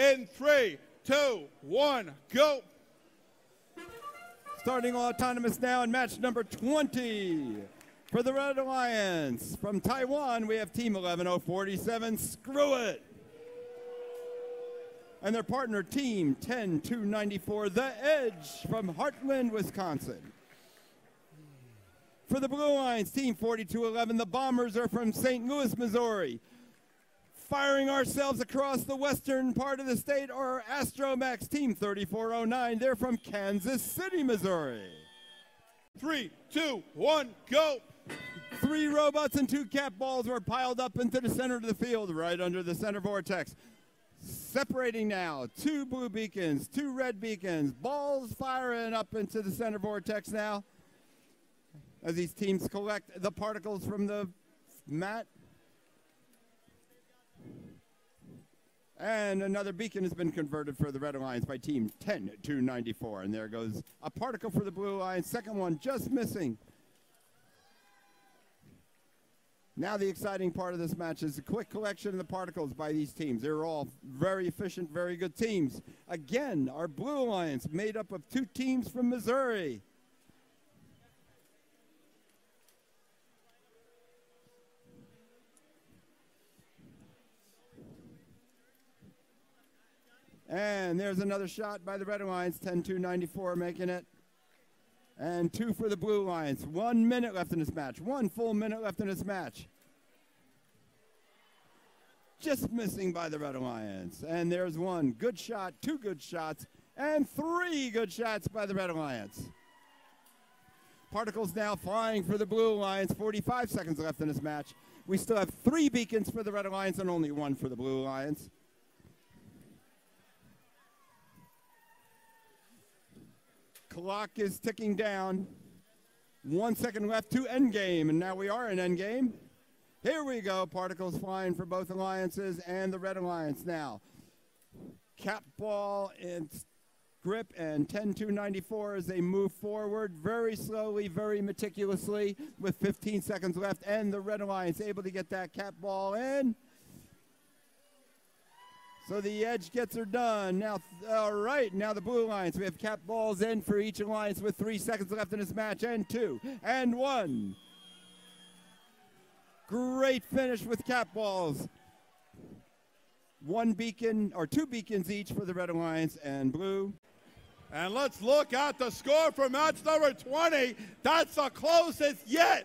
in three, two, one, go. Starting autonomous now in match number 20. For the Red Alliance from Taiwan, we have Team 11047. Screw it. And their partner, Team 10294, The Edge from Hartland, Wisconsin. For the Blue Alliance, Team 4211, the Bombers are from St. Louis, Missouri. Firing ourselves across the western part of the state are Astromax Team 3409. They're from Kansas City, Missouri. Three, two, one, go. Three robots and two cap balls were piled up into the center of the field, right under the center vortex. Separating now, two blue beacons, two red beacons, balls firing up into the center vortex now. As these teams collect the particles from the mat. And another beacon has been converted for the Red Alliance by Team 10 to 94. And there goes a particle for the Blue Alliance. Second one just missing. Now the exciting part of this match is the quick collection of the particles by these teams. They're all very efficient, very good teams. Again, our Blue Alliance made up of two teams from Missouri. And there's another shot by the Red Alliance, 10-2-94 making it. And two for the Blue Alliance. One minute left in this match. One full minute left in this match. Just missing by the Red Alliance. And there's one good shot, two good shots, and three good shots by the Red Alliance. Particles now flying for the Blue Alliance. 45 seconds left in this match. We still have three beacons for the Red Alliance and only one for the Blue Alliance. Clock is ticking down. One second left to endgame, and now we are in endgame. Here we go. Particles flying for both alliances and the Red Alliance now. Cap ball in grip and 10-294 as they move forward very slowly, very meticulously with 15 seconds left. And the Red Alliance able to get that cap ball in. So the edge gets her done. Now, uh, all right, now the blue lines. We have cap balls in for each alliance with three seconds left in this match, and two, and one. Great finish with cap balls. One beacon, or two beacons each for the red alliance and blue. And let's look at the score for match number 20. That's the closest yet.